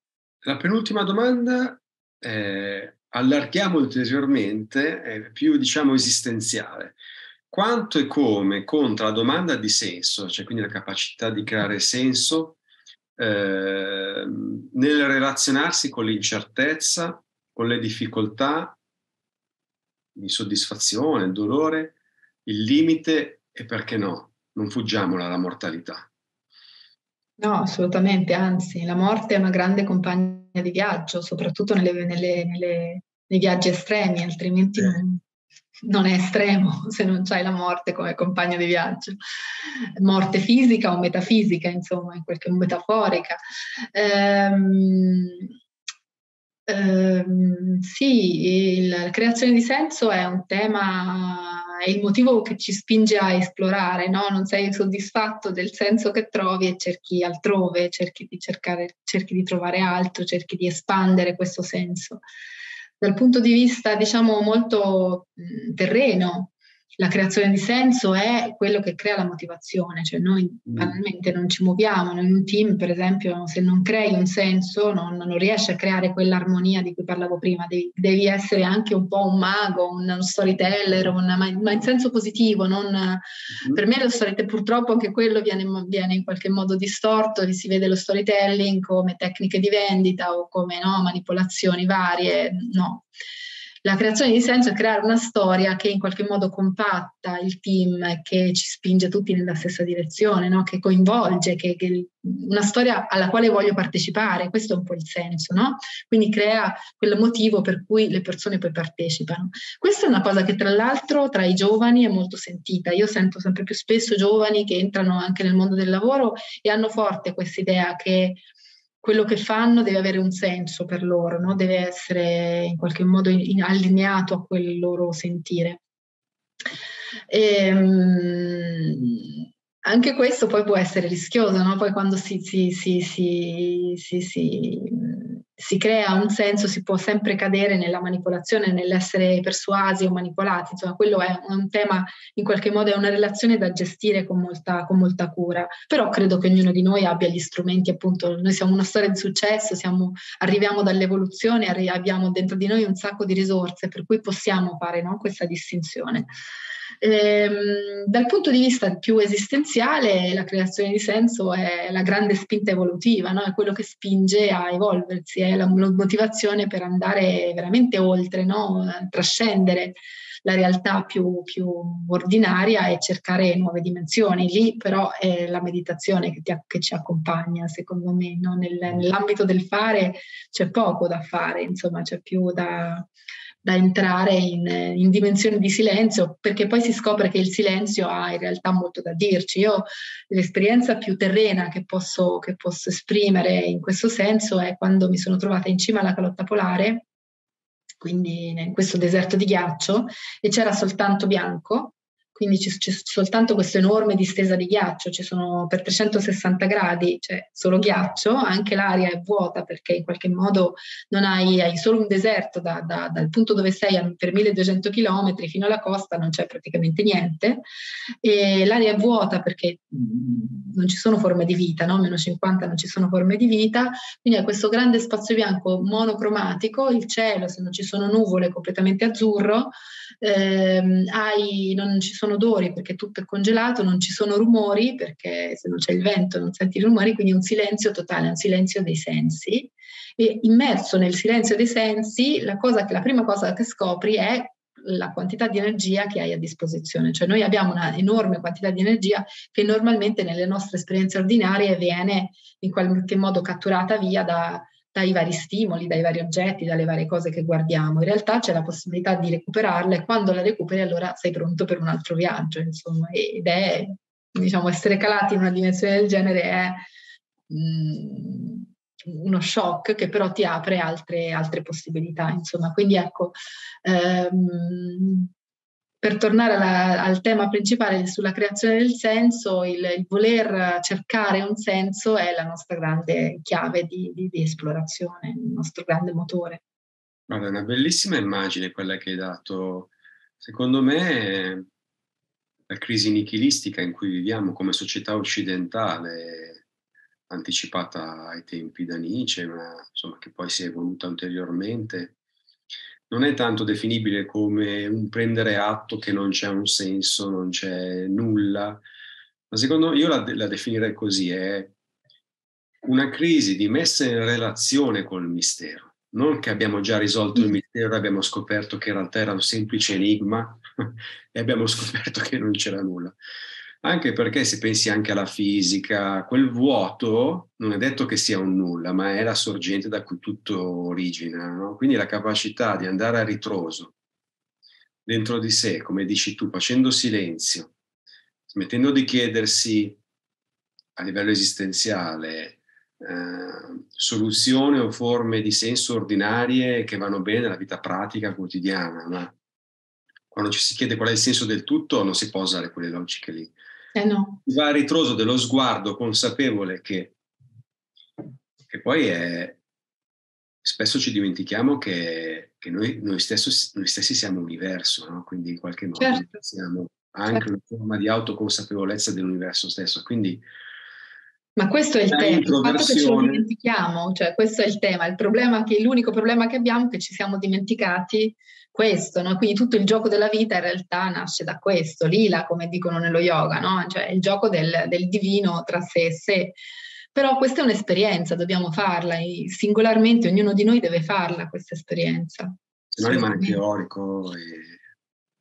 [SPEAKER 1] la penultima domanda eh, allarghiamo ulteriormente, è più diciamo esistenziale. Quanto e come conta la domanda di senso, cioè quindi la capacità di creare senso, eh, nel relazionarsi con l'incertezza, con le difficoltà, l'insoddisfazione, il dolore, il limite e perché no, non fuggiamola la mortalità.
[SPEAKER 2] No, assolutamente, anzi, la morte è una grande compagna di viaggio, soprattutto nelle, nelle, nelle, nei viaggi estremi, altrimenti eh. non, non, è estremo se non c'hai la morte come compagno di viaggio. Morte fisica o metafisica, insomma, in qualche metaforica. Ehm, ehm, sì, la creazione di senso è un tema è il motivo che ci spinge a esplorare, no? Non sei soddisfatto del senso che trovi e cerchi altrove, cerchi di, cercare, cerchi di trovare altro, cerchi di espandere questo senso. Dal punto di vista, diciamo, molto terreno, la creazione di senso è quello che crea la motivazione, cioè noi mm. banalmente non ci muoviamo, in un team per esempio se non crei un senso non, non riesci a creare quell'armonia di cui parlavo prima, devi, devi essere anche un po' un mago, un, storyteller, una, ma, ma, in senso positivo, non, mm. per me lo storytelling purtroppo anche quello viene, viene, in qualche modo distorto, si vede lo storytelling come tecniche di vendita o come no, manipolazioni varie, no La creazione di senso è creare una storia che in qualche modo compatta il team, che ci spinge tutti nella stessa direzione, no? che coinvolge, che, che, una storia alla quale voglio partecipare, questo è un po' il senso, no? Quindi crea quel motivo per cui le persone poi partecipano. Questa è una cosa che tra l'altro tra i giovani è molto sentita. Io sento sempre più spesso giovani che entrano anche nel mondo del lavoro e hanno forte questa idea che quello che fanno deve avere un senso per loro, no? deve essere in qualche modo in, in, allineato a quel loro sentire. E, um, anche questo poi può essere rischioso, no? poi quando si, si, si, si, crea un senso si può sempre cadere nella manipolazione, nell'essere persuasi o manipolati, insomma quello è un tema, in qualche modo è una relazione da gestire con molta, con molta cura, però credo che ognuno di noi abbia gli strumenti, appunto noi siamo una storia di successo, siamo, arriviamo dall'evoluzione, arri- abbiamo dentro di noi un sacco di risorse per cui possiamo fare no? questa distinzione. Ehm, dal punto di vista più esistenziale, la creazione di senso è la grande spinta evolutiva, no? è quello che spinge a evolversi, è la motivazione per andare veramente oltre, no? trascendere la realtà più, più, ordinaria e cercare nuove dimensioni. Lì però è la meditazione che, ti, che ci accompagna, secondo me. No? Nel, nell'ambito del fare c'è poco da fare, insomma c'è più da, da entrare in, in, dimensioni di silenzio, perché poi si scopre che il silenzio ha in realtà molto da dirci. Io l'esperienza più terrena che posso, che posso esprimere in questo senso è quando mi sono trovata in cima alla calotta polare, quindi in questo deserto di ghiaccio, e c'era soltanto bianco quindi c'è, c'è, soltanto questa enorme distesa di ghiaccio, ci sono per 360 gradi, c'è solo ghiaccio, anche l'aria è vuota perché in qualche modo non hai, hai solo un deserto da, da, dal punto dove sei per 1200 km fino alla costa non c'è praticamente niente e l'aria è vuota perché non ci sono forme di vita, no? meno 50 non ci sono forme di vita, quindi hai questo grande spazio bianco monocromatico, il cielo se non ci sono nuvole è completamente azzurro, ehm, hai, non ci sono odori perché tutto è congelato, non ci sono rumori perché se non c'è il vento non senti i rumori, quindi un silenzio totale, un silenzio dei sensi. E immerso nel silenzio dei sensi, la, cosa che, la prima cosa che scopri è la quantità di energia che hai a disposizione. Cioè noi abbiamo una enorme quantità di energia che normalmente nelle nostre esperienze ordinarie viene in qualche modo catturata via da, dai vari stimoli, dai vari oggetti, dalle varie cose che guardiamo. In realtà c'è la possibilità di recuperarla e quando la recuperi allora sei pronto per un altro viaggio, insomma, ed è, diciamo, essere calati in una dimensione del genere è mh, mm, uno shock che però ti apre altre, altre possibilità, insomma. Quindi ecco, ehm, per tornare alla, al tema principale sulla creazione del senso, il, il, voler cercare un senso è la nostra grande chiave di, di, di esplorazione, il nostro grande motore.
[SPEAKER 1] Guarda, è una bellissima immagine quella che hai dato. Secondo me la crisi nichilistica in cui viviamo come società occidentale, anticipata ai tempi da Nietzsche, ma insomma che poi si è evoluta ulteriormente, non è tanto definibile come un prendere atto che non c'è un senso, non c'è nulla, ma secondo me io la, la definirei così, è una crisi di messa in relazione col mistero. Non che abbiamo già risolto il mistero e abbiamo scoperto che in realtà era un semplice enigma e abbiamo scoperto che non c'era nulla. Anche perché se pensi anche alla fisica, quel vuoto non è detto che sia un nulla, ma è la sorgente da cui tutto origina. No? Quindi la capacità di andare a ritroso dentro di sé, come dici tu, facendo silenzio, smettendo di chiedersi a livello esistenziale eh, soluzioni o forme di senso ordinarie che vanno bene nella vita pratica quotidiana. Ma quando ci si chiede qual è il senso del tutto, non si può usare quelle logiche lì.
[SPEAKER 2] Eh no.
[SPEAKER 1] Va a ritroso dello sguardo consapevole che, che poi è... Spesso ci dimentichiamo che, che noi, noi, stesso, noi, stessi siamo universo, no? quindi in qualche modo certo. siamo anche certo. una forma di autoconsapevolezza dell'universo stesso. Quindi
[SPEAKER 2] ma questo è il tema, il fatto che ce lo dimentichiamo, cioè questo è il tema, il problema che, l'unico problema che abbiamo è che ci siamo dimenticati questo, no? quindi tutto il gioco della vita in realtà nasce da questo, lila come dicono nello yoga, no? cioè il gioco del, del divino tra sé e sé. Però questa è un'esperienza, dobbiamo farla, singolarmente ognuno di noi deve farla questa esperienza.
[SPEAKER 1] se no rimane teorico. E...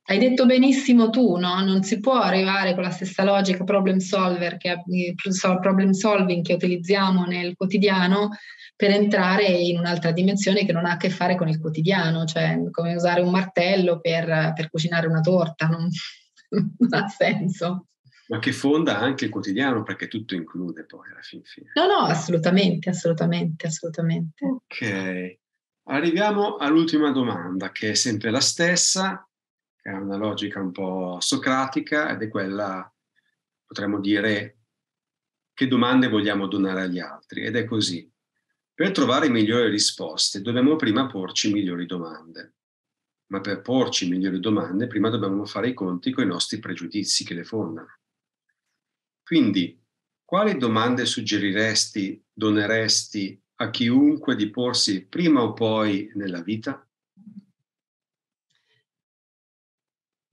[SPEAKER 2] Hai detto benissimo tu, no? Non si può arrivare con la stessa logica problem solver che, problem solving che utilizziamo nel quotidiano per entrare in un'altra dimensione che non ha a che fare con il quotidiano, cioè come usare un martello per, per cucinare una torta, non, non ha senso
[SPEAKER 1] ma che fonda anche il quotidiano perché tutto include poi alla fin fine.
[SPEAKER 2] No, no, assolutamente, assolutamente, assolutamente.
[SPEAKER 1] Ok, arriviamo all'ultima domanda che è sempre la stessa, ha una logica un po' socratica ed è quella, potremmo dire, che domande vogliamo donare agli altri ed è così. Per trovare migliori risposte dobbiamo prima porci migliori domande ma per porci migliori domande prima dobbiamo fare i conti con i nostri pregiudizi che le fondano. Quindi, quali domande suggeriresti, doneresti a chiunque di porsi prima o poi nella vita?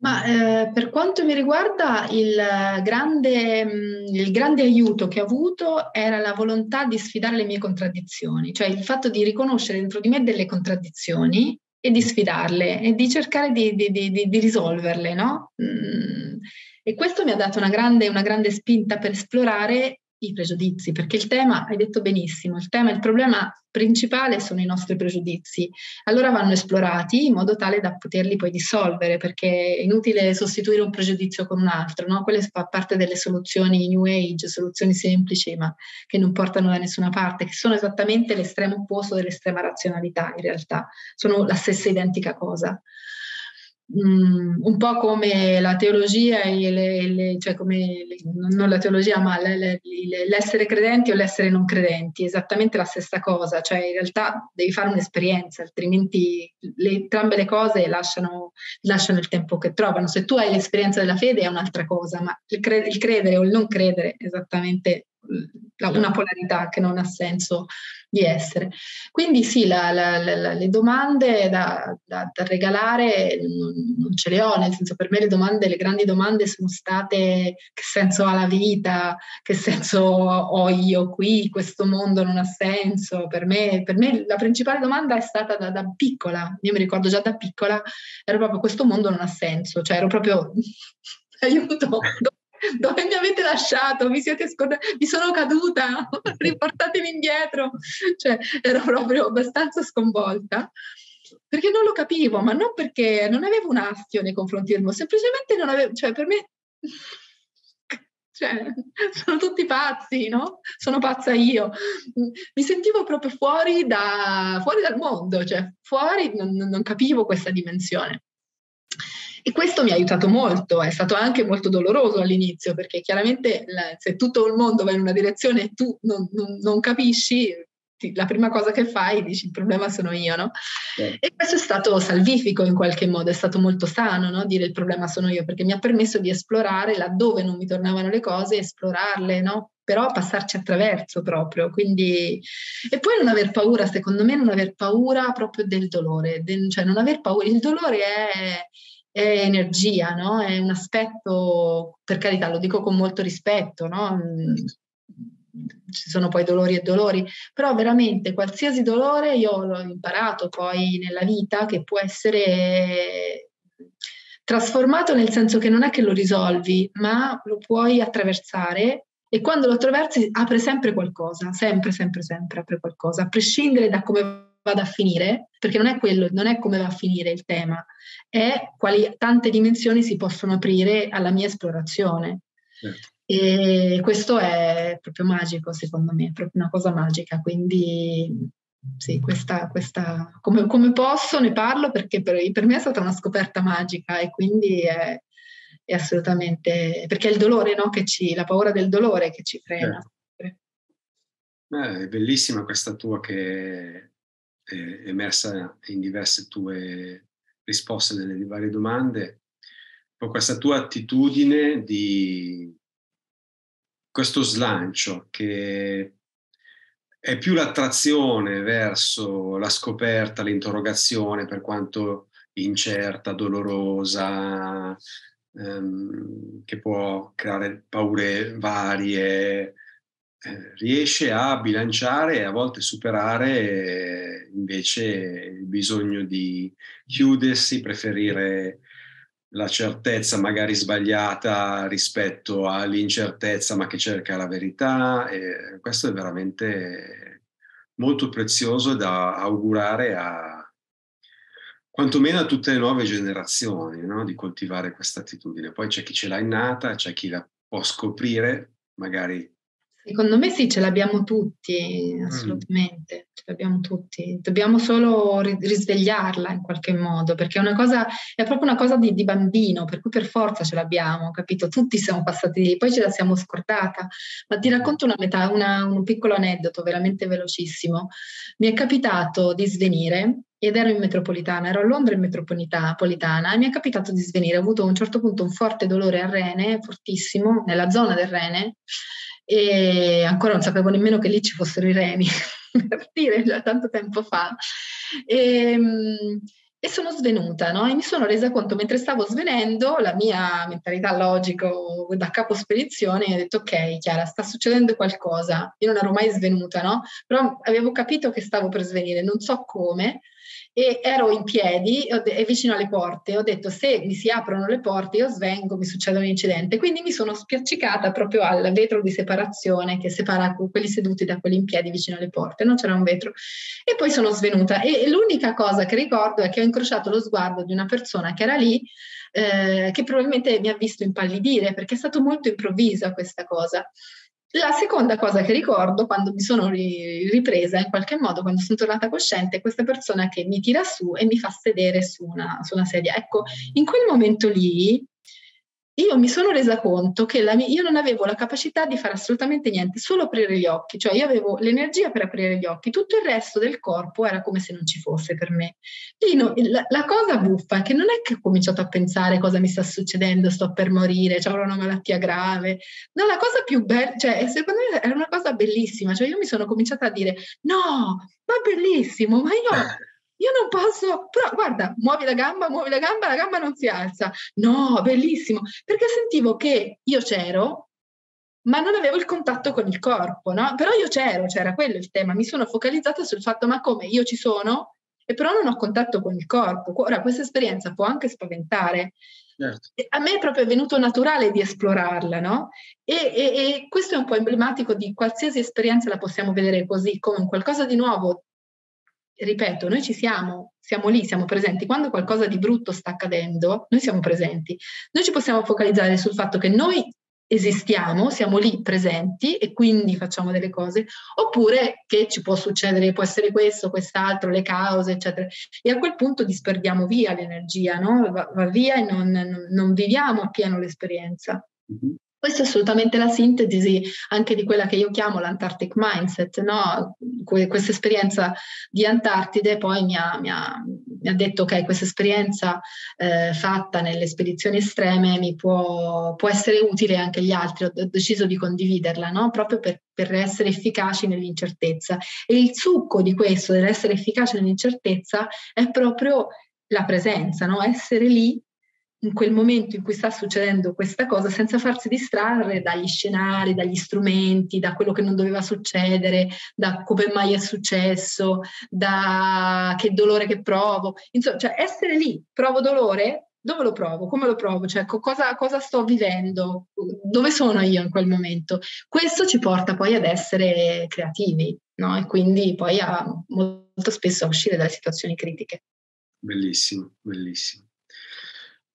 [SPEAKER 2] Ma eh, per quanto mi riguarda, il grande, mm, il grande, aiuto che ho avuto era la volontà di sfidare le mie contraddizioni, cioè il fatto di riconoscere dentro di me delle contraddizioni e di sfidarle e di cercare di, di, di, di risolverle, no? Mm e questo mi ha dato una grande, una grande spinta per esplorare i pregiudizi, perché il tema, hai detto benissimo, il tema, il problema principale sono i nostri pregiudizi. Allora vanno esplorati in modo tale da poterli poi dissolvere, perché è inutile sostituire un pregiudizio con un altro, no? Quelle fa parte delle soluzioni New Age, soluzioni semplici, ma che non portano da nessuna parte, che sono esattamente l'estremo opposto dell'estrema razionalità in realtà, sono la stessa identica cosa mm, un po' come la teologia, e le, le, cioè come le, non la teologia, ma l'essere credenti o l'essere non credenti, esattamente la stessa cosa, cioè in realtà devi fare un'esperienza, altrimenti entrambe le cose lasciano, lasciano, il tempo che trovano. Se tu hai l'esperienza della fede è un'altra cosa, ma il, cre- il credere o il non credere è esattamente una polarità che non ha senso di essere. Quindi sì, la, la, la, le domande da, da, da regalare non, non, ce le ho, nel senso per me le domande, le grandi domande sono state che senso ha la vita, che senso ho io qui, questo mondo non ha senso. Per me, per me la principale domanda è stata da, da piccola, io mi ricordo già da piccola, ero proprio questo mondo non ha senso, cioè ero proprio aiuto, dove lasciato? Mi siete scordati? Mi sono caduta? Riportatemi indietro. Cioè, ero proprio abbastanza sconvolta perché non lo capivo, ma non perché non avevo un astio nei confronti del mondo, semplicemente non avevo, cioè per me, cioè, sono tutti pazzi, no? Sono pazza io. Mi sentivo proprio fuori, da, fuori dal mondo, cioè fuori, non, non capivo questa dimensione. E questo mi ha aiutato molto, è stato anche molto doloroso all'inizio, perché chiaramente la, se tutto il mondo va in una direzione e tu non, non, non capisci, ti, la prima cosa che fai dici il problema sono io, no? Sì. E questo è stato salvifico in qualche modo, è stato molto sano, no? Dire il problema sono io, perché mi ha permesso di esplorare laddove non mi tornavano le cose, esplorarle, no? Però passarci attraverso proprio, quindi... E poi non aver paura, secondo me non aver paura proprio del dolore, del, cioè non aver paura, il dolore è è energia, no? È un aspetto, per carità, lo dico con molto rispetto, no? Mm, ci sono poi dolori e dolori, però veramente qualsiasi dolore io l'ho imparato poi nella vita che può essere trasformato nel senso che non è che lo risolvi, ma lo puoi attraversare e quando lo attraversi apre sempre qualcosa, sempre, sempre, sempre apre qualcosa, a prescindere da come vada a finire, perché non è quello, non è come va a finire il tema, è quali tante dimensioni si possono aprire alla mia esplorazione. Certo. E questo è proprio magico, secondo me, è proprio una cosa magica. Quindi sì, questa, questa come, come, posso ne parlo perché per, per, me è stata una scoperta magica e quindi è, è assolutamente perché è il dolore, no? che ci, la paura del dolore che ci frena.
[SPEAKER 1] Certo. Eh, è bellissima questa tua che eh, emersa in diverse tue risposte nelle varie domande, un questa tua attitudine di questo slancio che è più l'attrazione verso la scoperta, l'interrogazione, per quanto incerta, dolorosa, ehm, che può creare paure varie, riesce a bilanciare e a volte superare eh, invece il bisogno di chiudersi, preferire la certezza magari sbagliata rispetto all'incertezza ma che cerca la verità. E questo è veramente molto prezioso da augurare a quantomeno a tutte le nuove generazioni no? di coltivare questa attitudine. Poi c'è chi ce l'ha innata, c'è chi la può scoprire, magari
[SPEAKER 2] Secondo me sì, ce l'abbiamo tutti, mm. assolutamente, mm. ce l'abbiamo tutti. Dobbiamo solo risvegliarla in qualche modo, perché è una cosa, è proprio una cosa di, di, bambino, per cui per forza ce l'abbiamo, capito? Tutti siamo passati lì, poi ce la siamo scordata. Ma ti racconto una metà, una, un piccolo aneddoto veramente velocissimo. Mi è capitato di svenire ed ero in metropolitana, ero a Londra in metropolitana e mi è capitato di svenire, ho avuto a un certo punto un forte dolore al rene, fortissimo, nella zona del rene, e ancora non sapevo nemmeno che lì ci fossero i reni, per dire, già tanto tempo fa. E, ehm, e sono svenuta, no? E mi sono resa conto mentre stavo svenendo, la mia mentalità logico da capo spedizione, ho detto ok Chiara, sta succedendo qualcosa, io non ero mai svenuta, no? Però avevo capito che stavo per svenire, non so come, e ero in piedi e vicino alle porte. Ho detto se mi si aprono le porte io svengo, mi succede un incidente. Quindi mi sono spiaccicata proprio al vetro di separazione che separa quelli seduti da quelli in piedi vicino alle porte. Non c'era un vetro. E poi sono svenuta e, l'unica cosa che ricordo è che ho incrociato lo sguardo di una persona che era lì eh, che probabilmente mi ha visto impallidire perché è stato molto improvvisa questa cosa. La seconda cosa che ricordo quando mi sono ripresa, in qualche modo, quando sono tornata cosciente, è questa persona che mi tira su e mi fa sedere su una, su una sedia. Ecco, in quel momento lì io mi sono resa conto che mia, io non avevo la capacità di fare assolutamente niente, solo aprire gli occhi, cioè io avevo l'energia per aprire gli occhi, tutto il resto del corpo era come se non ci fosse per me. No, la, la, cosa buffa è che non è che ho cominciato a pensare cosa mi sta succedendo, sto per morire, avrò una malattia grave. No, la cosa più bella, cioè secondo me era una cosa bellissima, cioè io mi sono cominciata a dire no, ma bellissimo, ma io eh. Io non posso, però guarda, muovi la gamba, muovi la gamba, la gamba non si alza. No, bellissimo, perché sentivo che io c'ero, ma non avevo il contatto con il corpo, no? Però io c'ero, c'era quello il tema, mi sono focalizzata sul fatto, ma come io ci sono, e però non ho contatto con il corpo. Ora, questa esperienza può anche spaventare. Certo. A me è proprio venuto naturale di esplorarla, no? E, e, e, questo è un po' emblematico di qualsiasi esperienza la possiamo vedere così, come qualcosa di nuovo ripeto, noi ci siamo, siamo lì, siamo presenti. Quando qualcosa di brutto sta accadendo, noi siamo presenti. Noi ci possiamo focalizzare sul fatto che noi esistiamo, siamo lì presenti e quindi facciamo delle cose, oppure che ci può succedere, può essere questo, quest'altro, le cause, eccetera. E a quel punto disperdiamo via l'energia, no? va, va, via e non, non, non viviamo appieno l'esperienza. Mm-hmm. Questa è assolutamente la sintesi anche di quella che io chiamo l'Antarctic Mindset, no? que- questa esperienza di Antartide poi mi ha, mi ha, mi ha detto ok, questa esperienza eh, fatta nelle spedizioni estreme mi può, può, essere utile anche agli altri, ho, deciso di condividerla, no? proprio per, per essere efficaci nell'incertezza. E il succo di questo, dell'essere efficaci nell'incertezza, è proprio la presenza, no? essere lì in quel momento in cui sta succedendo questa cosa senza farsi distrarre dagli scenari, dagli strumenti, da quello che non doveva succedere, da come mai è successo, da che dolore che provo. Insomma, cioè essere lì, provo dolore, dove lo provo? Come lo provo? Cioè, cosa, cosa sto vivendo? Dove sono io in quel momento? Questo ci porta poi ad essere creativi, no? E quindi poi a molto spesso a uscire dalle situazioni critiche.
[SPEAKER 1] Bellissimo, bellissimo.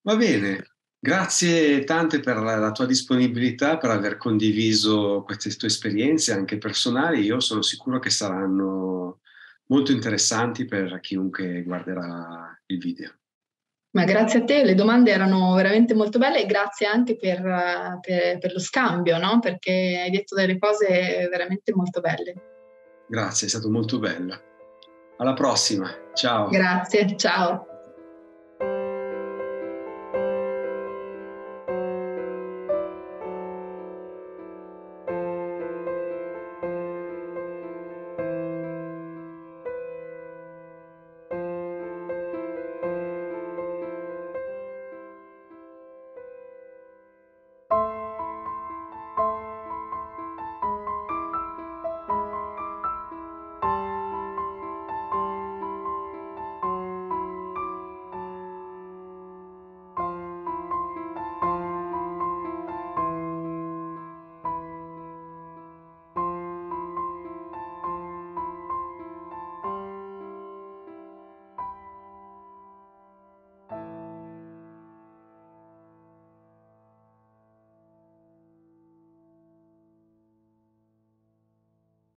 [SPEAKER 1] Va bene, grazie tante per la, la, tua disponibilità, per aver condiviso queste tue esperienze anche personali. Io sono sicuro che saranno molto interessanti per chiunque guarderà il video.
[SPEAKER 2] Ma grazie a te, le domande erano veramente molto belle e grazie anche per, per, per lo scambio, no? perché hai detto delle cose veramente molto belle.
[SPEAKER 1] Grazie, è stato molto bello. Alla prossima, ciao.
[SPEAKER 2] Grazie, ciao.